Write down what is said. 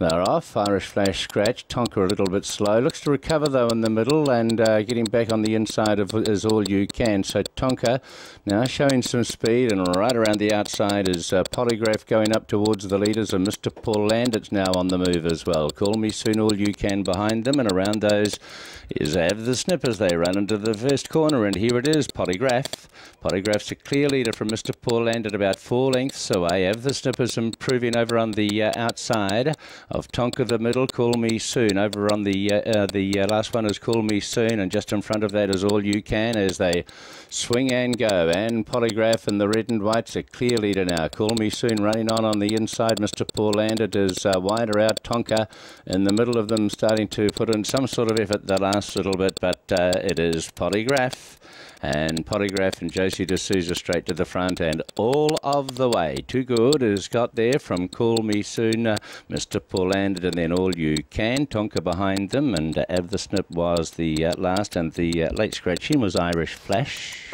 They're off. Irish Flash scratch. Tonka a little bit slow. Looks to recover though in the middle and uh, getting back on the inside of is all you can. So Tonka now showing some speed and right around the outside is uh, Polygraph going up towards the leaders and Mr. Paul Landit's now on the move as well. Call me soon all you can behind them and around those is Have the Snippers. They run into the first corner and here it is Polygraph. Polygraph's a clear leader from Mr. Paul Landit about four lengths away. Have the Snippers improving over on the uh, outside of Tonka the Middle, Call Me Soon. Over on the uh, uh, the uh, last one is Call Me Soon, and just in front of that is All You Can as they swing and go. And Polygraph and the red and white's a clear leader now. Call Me Soon running on on the inside. Mr. Paul Landit is uh, wider out. Tonka in the middle of them starting to put in some sort of effort the last little bit, but uh, it is Polygraph and Polygraph and Josie D'Souza straight to the front and all of the way. Too good has got there from Call Me Soon, uh, Mr. Paul Landit, and then All You Can. Tonka behind them, and uh, Av the Snip was the uh, last, and the uh, late scratch in was Irish Flash.